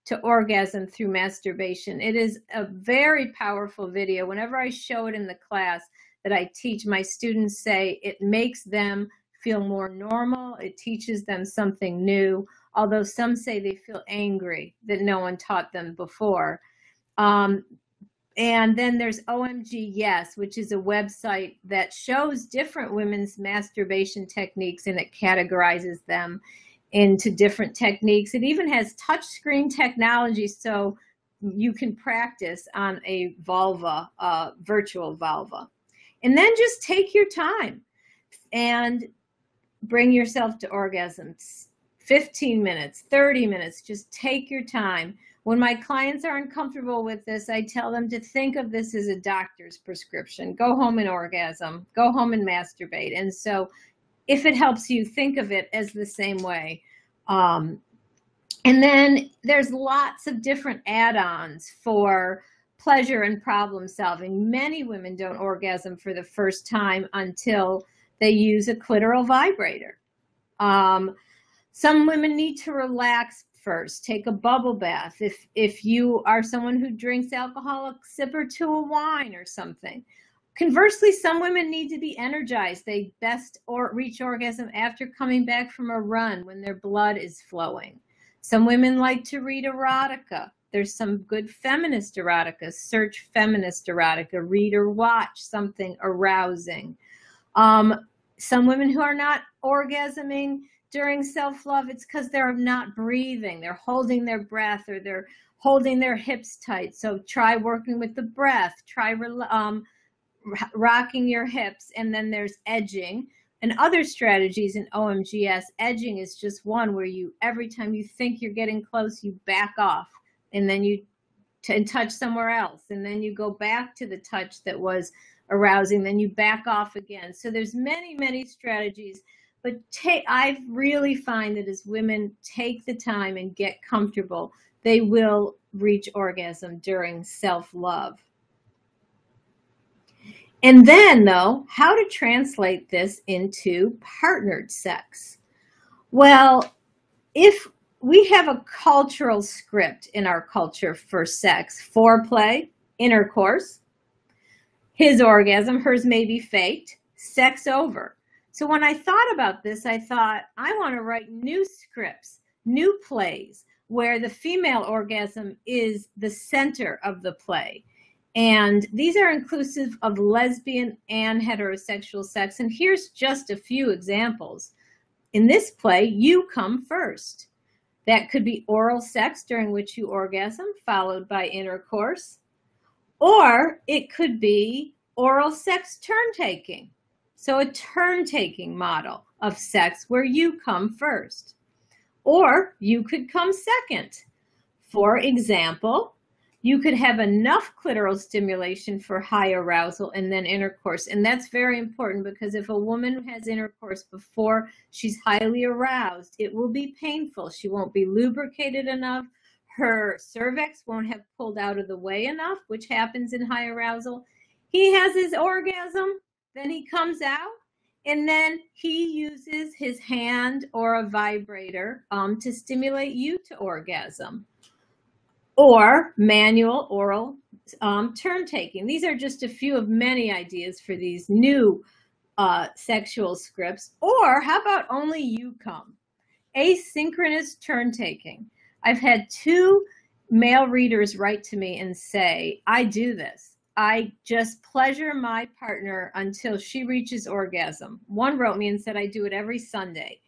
B: to orgasm through masturbation. It is a very powerful video. Whenever I show it in the class that I teach, my students say it makes them feel more normal, it teaches them something new although some say they feel angry that no one taught them before. Um, and then there's OMG Yes, which is a website that shows different women's masturbation techniques and it categorizes them into different techniques. It even has touchscreen technology so you can practice on a vulva, uh, virtual vulva. And then just take your time and bring yourself to orgasms 15 minutes, 30 minutes, just take your time. When my clients are uncomfortable with this, I tell them to think of this as a doctor's prescription. Go home and orgasm, go home and masturbate. And so, if it helps you, think of it as the same way. Um, and then there's lots of different add ons for pleasure and problem solving. Many women don't orgasm for the first time until they use a clitoral vibrator. Um, some women need to relax first, take a bubble bath. If if you are someone who drinks alcoholic, sip or two of wine or something. Conversely, some women need to be energized. They best or reach orgasm after coming back from a run when their blood is flowing. Some women like to read erotica. There's some good feminist erotica. Search feminist erotica. Read or watch something arousing. Um, some women who are not orgasming during self love, it's because they're not breathing. They're holding their breath or they're holding their hips tight. So try working with the breath. Try um, rocking your hips. And then there's edging and other strategies in OMG Yes. Edging is just one where you, every time you think you're getting close, you back off and then you and touch somewhere else. And then you go back to the touch that was arousing. Then you back off again. So there's many, many strategies but take i really find that as women take the time and get comfortable they will reach orgasm during self-love and then though how to translate this into partnered sex well if we have a cultural script in our culture for sex foreplay intercourse his orgasm hers may be faked sex over so when I thought about this, I thought, I want to write new scripts, new plays where the female orgasm is the center of the play. And these are inclusive of lesbian and heterosexual sex. And here's just a few examples. In this play, you come first. That could be oral sex during which you orgasm, followed by intercourse. Or it could be oral sex turn taking so a turn taking model of sex where you come first. Or you could come second. For example, you could have enough clitoral stimulation for high arousal and then intercourse. And that's very important because if a woman has intercourse before she's highly aroused, it will be painful. She won't be lubricated enough. Her cervix won't have pulled out of the way enough, which happens in high arousal. He has his orgasm then he comes out and then he uses his hand or a vibrator um, to stimulate you to orgasm or manual oral um, turn taking. These are just a few of many ideas for these new uh, sexual scripts. Or how about only you come? Asynchronous turn taking. I've had two male readers write to me and say, I do this. I just pleasure my partner until she reaches orgasm. One wrote me and said, I do it every Sunday.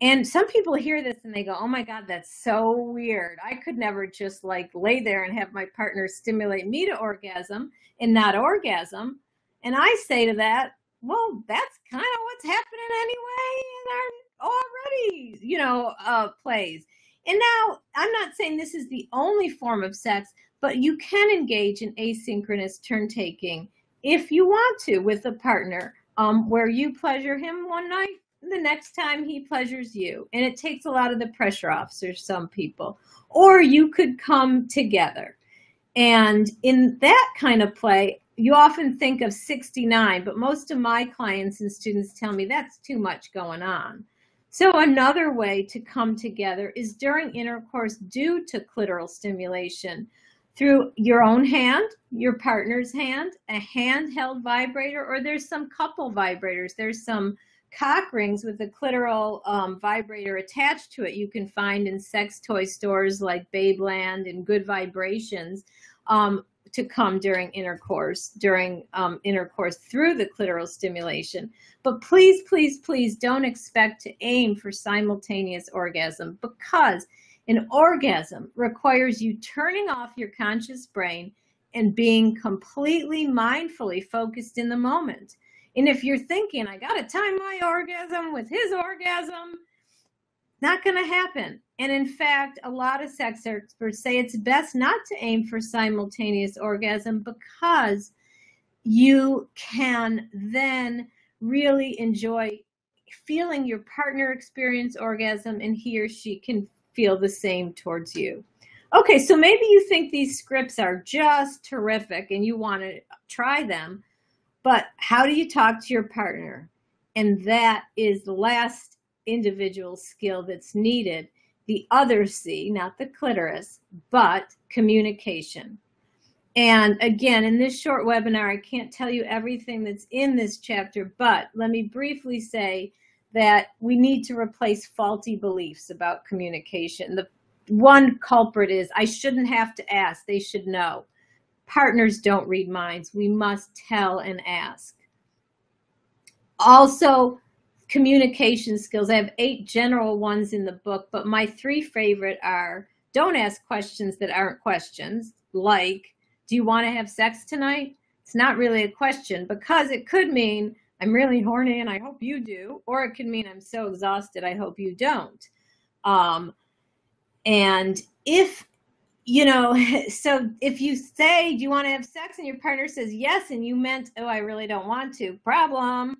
B: And some people hear this and they go, Oh my God, that's so weird. I could never just like lay there and have my partner stimulate me to orgasm and not orgasm. And I say to that, Well, that's kind of what's happening anyway in our already, you know, uh, plays. And now I'm not saying this is the only form of sex, but you can engage in asynchronous turn taking if you want to with a partner um, where you pleasure him one night, the next time he pleasures you. And it takes a lot of the pressure off for some people. Or you could come together. And in that kind of play, you often think of 69, but most of my clients and students tell me that's too much going on. So another way to come together is during intercourse due to clitoral stimulation through your own hand, your partner's hand, a handheld vibrator, or there's some couple vibrators. There's some cock rings with a clitoral um, vibrator attached to it you can find in sex toy stores like Babeland and Good Vibrations um, to come during intercourse, during um, intercourse through the clitoral stimulation. But please, please, please don't expect to aim for simultaneous orgasm because an orgasm requires you turning off your conscious brain and being completely mindfully focused in the moment. And if you're thinking, I got to time my orgasm with his orgasm, not going to happen. And in fact, a lot of sex experts say it's best not to aim for simultaneous orgasm because you can then really enjoy feeling your partner experience orgasm and he or she can feel the same towards you. Okay, so maybe you think these scripts are just terrific and you want to try them, but how do you talk to your partner? And that is the last individual skill that's needed. The other C, not the clitoris, but communication. And again, in this short webinar, I can't tell you everything that's in this chapter, but let me briefly say that we need to replace faulty beliefs about communication. The one culprit is I shouldn't have to ask, they should know. Partners don't read minds. We must tell and ask. Also, communication skills. I have eight general ones in the book, but my three favorite are don't ask questions that aren't questions, like, do you want to have sex tonight? It's not really a question because it could mean I'm really horny and I hope you do, or it could mean I'm so exhausted, I hope you don't. Um, and if, you know, so if you say, do you want to have sex? And your partner says yes, and you meant, oh, I really don't want to, problem.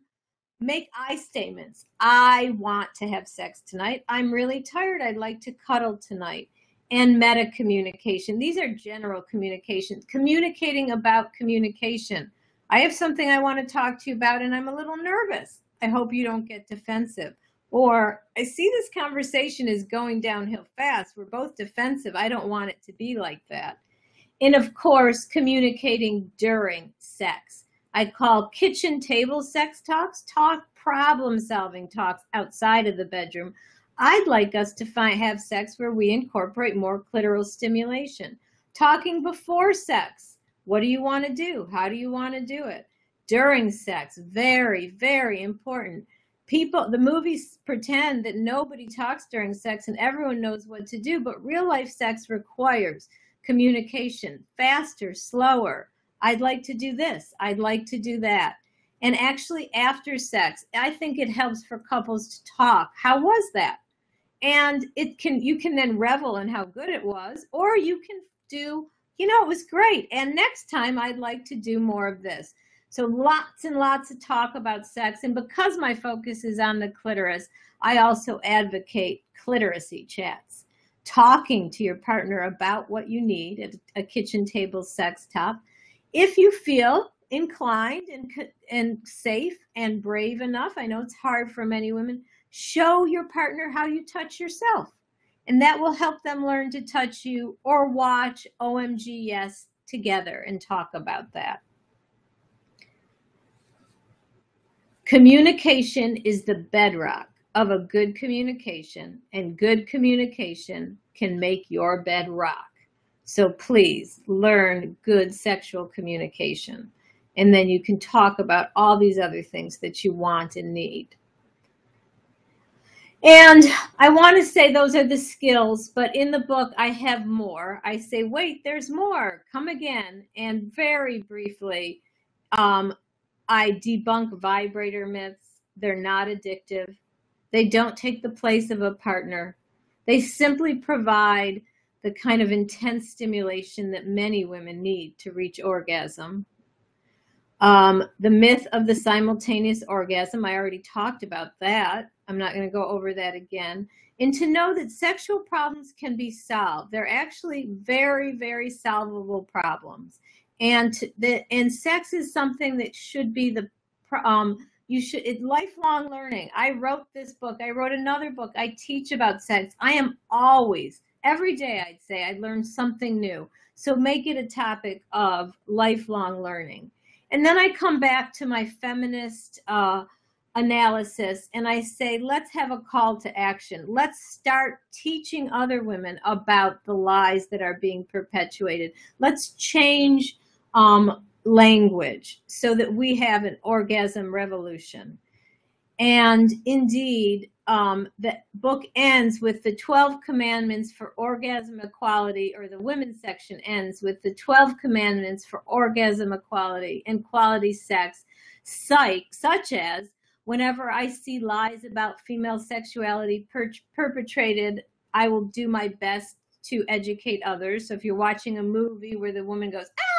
B: Make I statements. I want to have sex tonight. I'm really tired. I'd like to cuddle tonight. And meta communication. These are general communications. Communicating about communication I have something I want to talk to you about and I'm a little nervous. I hope you don't get defensive. Or I see this conversation is going downhill fast. We're both defensive. I don't want it to be like that. And of course, communicating during sex. I call kitchen table sex talks, talk problem solving talks outside of the bedroom. I'd like us to find, have sex where we incorporate more clitoral stimulation. Talking before sex what do you want to do? How do you want to do it? During sex, very, very important. People, the movies pretend that nobody talks during sex and everyone knows what to do, but real life sex requires communication, faster, slower. I'd like to do this. I'd like to do that. And actually, after sex, I think it helps for couples to talk. How was that? And it can you can then revel in how good it was, or you can do you know, it was great. And next time I'd like to do more of this. So lots and lots of talk about sex. And because my focus is on the clitoris, I also advocate cliteracy chats. Talking to your partner about what you need at a kitchen table sex talk. If you feel inclined and, and safe and brave enough, I know it's hard for many women, show your partner how you touch yourself and that will help them learn to touch you or watch OMG Yes together and talk about that. Communication is the bedrock of a good communication, and good communication can make your bed rock. So please learn good sexual communication, and then you can talk about all these other things that you want and need. And I want to say those are the skills, but in the book I have more. I say, wait, there's more. Come again. And very briefly, um, I debunk vibrator myths. They're not addictive. They don't take the place of a partner. They simply provide the kind of intense stimulation that many women need to reach orgasm. Um, the myth of the simultaneous orgasm, I already talked about that. I'm not going to go over that again. And to know that sexual problems can be solved. They're actually very, very solvable problems. And the and sex is something that should be the um you should it's lifelong learning. I wrote this book. I wrote another book. I teach about sex. I am always every day I'd say I learn something new. So make it a topic of lifelong learning. And then I come back to my feminist uh, analysis and I say, let's have a call to action. Let's start teaching other women about the lies that are being perpetuated. Let's change um, language so that we have an orgasm revolution. And indeed, um, the book ends with the 12 commandments for orgasm equality, or the women's section ends with the 12 commandments for orgasm equality and quality sex, psych, such as whenever I see lies about female sexuality per- perpetrated, I will do my best to educate others. So if you're watching a movie where the woman goes, ah,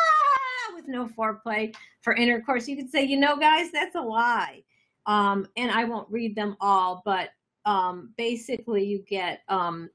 B: no foreplay for intercourse, you could say, you know, guys, that's a lie. Um, and I won't read them all, but um, basically you get um,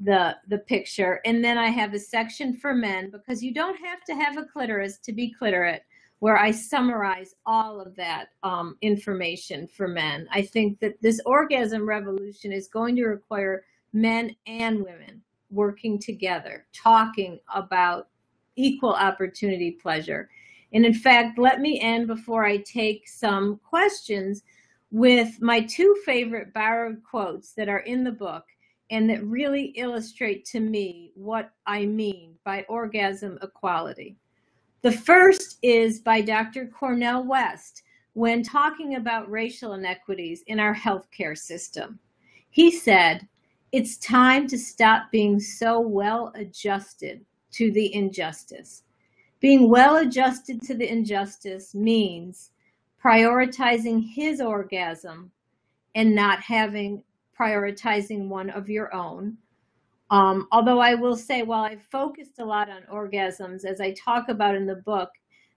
B: the the picture. And then I have a section for men because you don't have to have a clitoris to be cliterate, where I summarize all of that um, information for men. I think that this orgasm revolution is going to require men and women working together, talking about equal opportunity pleasure. And in fact, let me end before I take some questions with my two favorite borrowed quotes that are in the book and that really illustrate to me what I mean by orgasm equality. The first is by Dr. Cornel West when talking about racial inequities in our healthcare system. He said, It's time to stop being so well adjusted to the injustice. Being well adjusted to the injustice means prioritizing his orgasm and not having prioritizing one of your own. Um, although I will say, while I've focused a lot on orgasms, as I talk about in the book,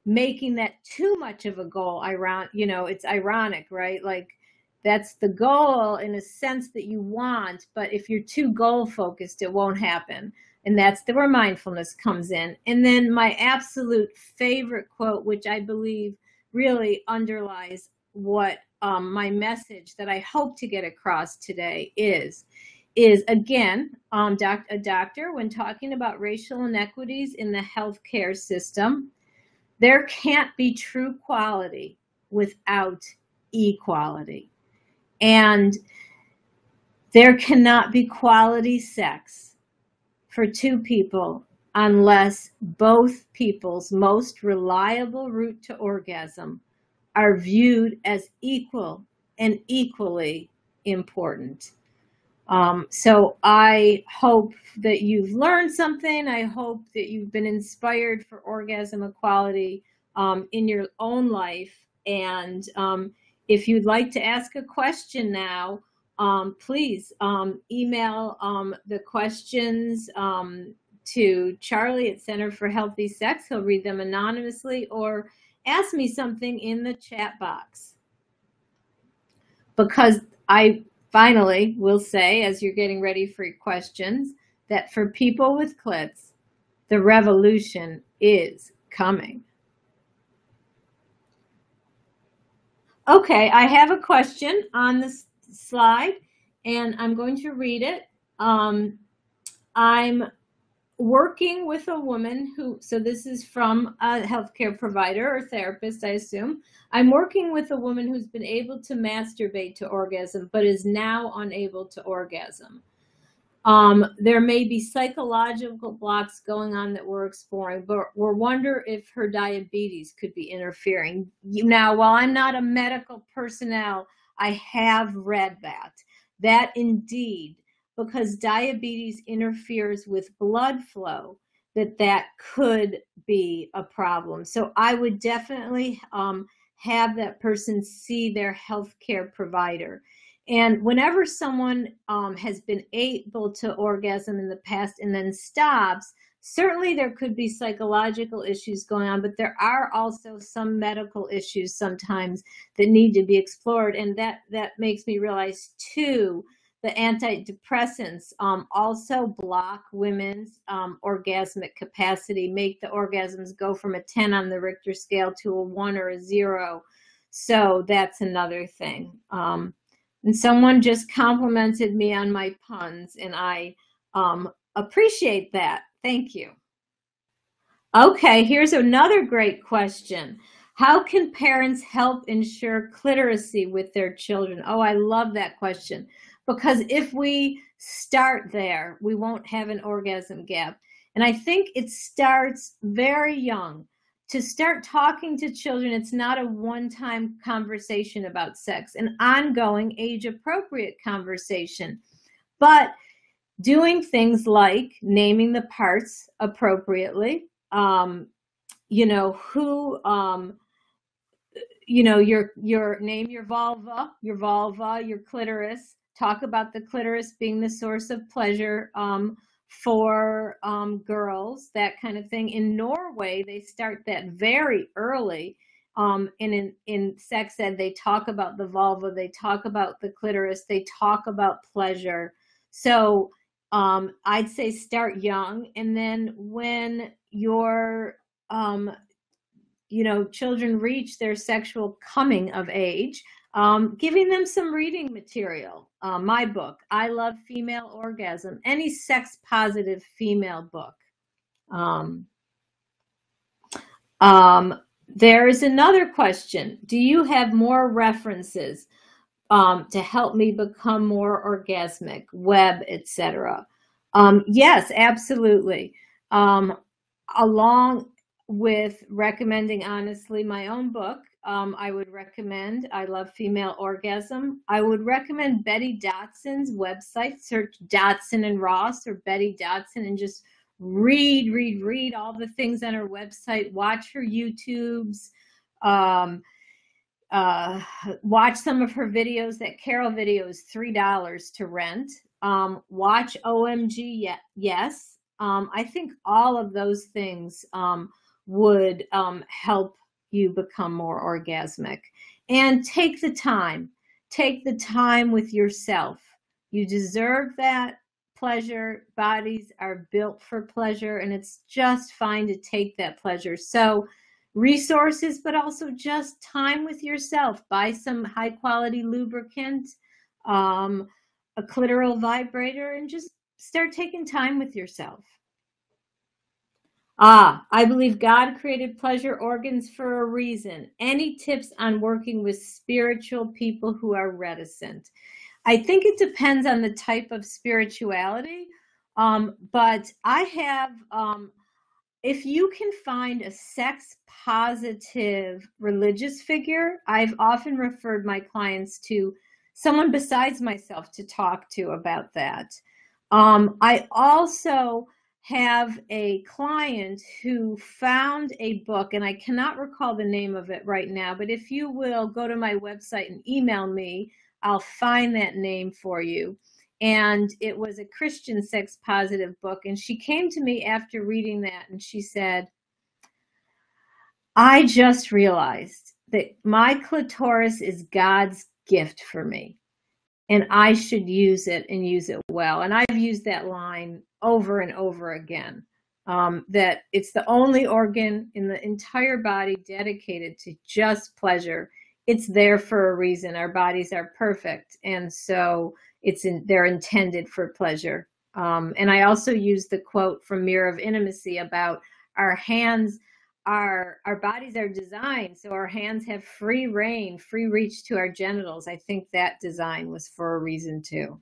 B: making that too much of a goal, iron, you know, it's ironic, right? Like that's the goal in a sense that you want, but if you're too goal focused, it won't happen. And that's the, where mindfulness comes in. And then my absolute favorite quote, which I believe really underlies what um, my message that I hope to get across today is is again um, doc, a doctor when talking about racial inequities in the healthcare system there can't be true quality without equality and there cannot be quality sex for two people unless both people's most reliable route to orgasm are viewed as equal and equally important. Um, so I hope that you've learned something. I hope that you've been inspired for orgasm equality um, in your own life. And um, if you'd like to ask a question now, um, please um, email um, the questions to Charlie at Center for Healthy Sex. He'll read them anonymously or ask me something in the chat box. Because I finally will say, as you're getting ready for your questions, that for people with clits, the revolution is coming. Okay, I have a question on this slide, and I'm going to read it. Um, I'm working with a woman who, so this is from a healthcare provider or therapist, I assume. I'm working with a woman who's been able to masturbate to orgasm, but is now unable to orgasm. Um, there may be psychological blocks going on that we're exploring, but we wonder if her diabetes could be interfering. Now, while I'm not a medical personnel, I have read that. That indeed because diabetes interferes with blood flow that that could be a problem so i would definitely um, have that person see their healthcare provider and whenever someone um, has been able to orgasm in the past and then stops certainly there could be psychological issues going on, but there are also some medical issues sometimes that need to be explored. And that, that makes me realize too, the antidepressants um, also block women's um, orgasmic capacity, make the orgasms go from a 10 on the Richter scale to a one or a zero. So that's another thing. Um, and someone just complimented me on my puns, and I um, appreciate that. Thank you. Okay, here's another great question. How can parents help ensure cliteracy with their children? Oh, I love that question because if we start there, we won't have an orgasm gap. And I think it starts very young. To start talking to children, it's not a one time conversation about sex, an ongoing age appropriate conversation. But doing things like naming the parts appropriately, um, you know, who, um, you know, your your name your vulva, your vulva, your clitoris, talk about the clitoris being the source of pleasure um, for um, girls, that kind of thing. In Norway, they start that very early. Um, and in, in sex ed, they talk about the vulva, they talk about the clitoris, they talk about pleasure. So um, I'd say start young. And then when your, um, you know, children reach their sexual coming of age, um, giving them some reading material. Uh, my book, I Love Female Orgasm, any sex positive female book. Um, um, there is another question. Do you have more references um, to help me become more orgasmic, web, etc.? Um, yes, absolutely. Um, along with recommending honestly my own book, um, I would recommend I Love Female Orgasm. I would recommend Betty Dodson's website. Search Dodson and Ross or Betty Dodson and just read, read, read all the things on her website. Watch her YouTubes. Um, uh, watch some of her videos. That Carol video is $3 to rent. Um, watch OMG yeah, Yes. Um, I think all of those things um, would um, help you become more orgasmic. And take the time. Take the time with yourself. You deserve that pleasure. Bodies are built for pleasure, and it's just fine to take that pleasure. So, resources, but also just time with yourself. Buy some high quality lubricant, um, a clitoral vibrator, and just start taking time with yourself. Ah, I believe God created pleasure organs for a reason. Any tips on working with spiritual people who are reticent? I think it depends on the type of spirituality. Um, but I have, um, if you can find a sex positive religious figure, I've often referred my clients to someone besides myself to talk to about that. Um, I also have a client who found a book, and I cannot recall the name of it right now, but if you will go to my website and email me, I'll find that name for you. And it was a Christian sex positive book. And she came to me after reading that and she said, I just realized that my clitoris is God's gift for me and I should use it and use it well. And I've used that line over and over again. Um, that it's the only organ in the entire body dedicated to just pleasure. It's there for a reason. Our bodies are perfect, and so it's in, they're intended for pleasure. Um, and I also use the quote from Mirror of Intimacy about our hands our our bodies are designed so our hands have free reign free reach to our genitals. I think that design was for a reason too.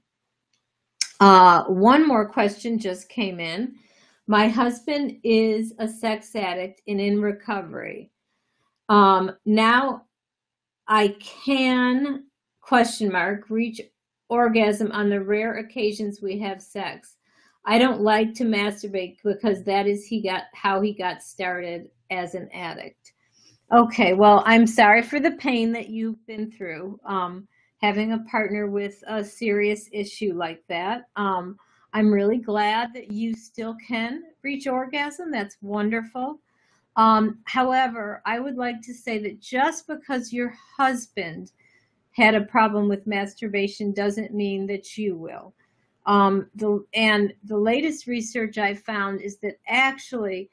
B: Uh, one more question just came in. My husband is a sex addict and in recovery. Um, now i can question mark reach orgasm on the rare occasions we have sex I don't like to masturbate because that is he got how he got started as an addict. Okay, well, I'm sorry for the pain that you've been through, um, having a partner with a serious issue like that. Um, I'm really glad that you still can reach orgasm. That's wonderful. Um, however, I would like to say that just because your husband had a problem with masturbation doesn't mean that you will. Um, the, and the latest research I found is that actually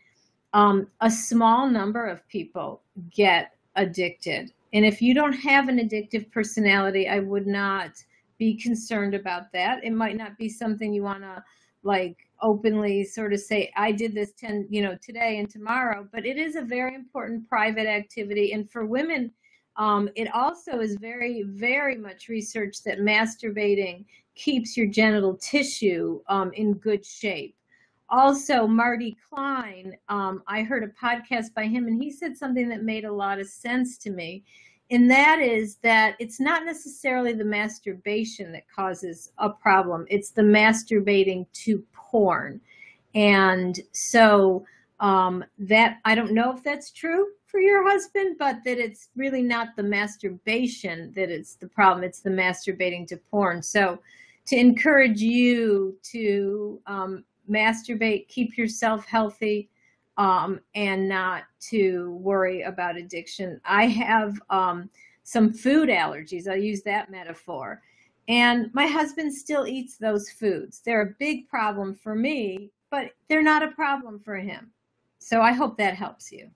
B: um, a small number of people get addicted. And if you don't have an addictive personality, I would not be concerned about that. It might not be something you want to like openly sort of say I did this 10, you know, today and tomorrow, but it is a very important private activity and for women um, it also is very, very much research that masturbating keeps your genital tissue um, in good shape. Also, Marty Klein, um, I heard a podcast by him, and he said something that made a lot of sense to me and that is that it's not necessarily the masturbation that causes a problem it's the masturbating to porn and so um, that i don't know if that's true for your husband but that it's really not the masturbation that it's the problem it's the masturbating to porn so to encourage you to um, masturbate keep yourself healthy um, and not to worry about addiction. I have um, some food allergies. I use that metaphor. And my husband still eats those foods. They're a big problem for me, but they're not a problem for him. So I hope that helps you.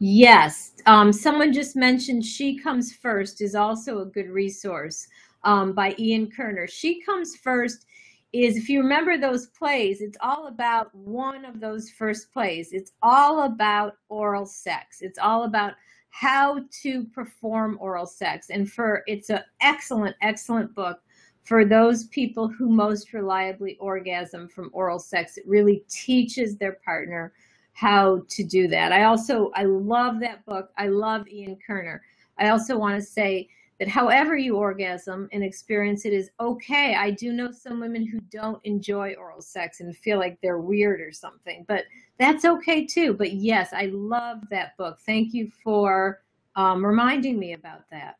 B: Yes, um, someone just mentioned She Comes First is also a good resource um, by Ian Kerner. She Comes First is if you remember those plays, it's all about one of those first plays. It's all about oral sex. It's all about how to perform oral sex. And for it's an excellent, excellent book for those people who most reliably orgasm from oral sex. It really teaches their partner how to do that. I also I love that book. I love Ian Kerner. I also want to say that however you orgasm and experience it is okay. I do know some women who don't enjoy oral sex and feel like they're weird or something, but that's okay too. But yes, I love that book. Thank you for um, reminding me about that.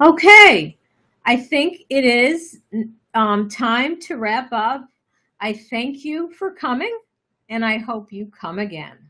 B: Okay, I think it is um, time to wrap up. I thank you for coming and I hope you come again.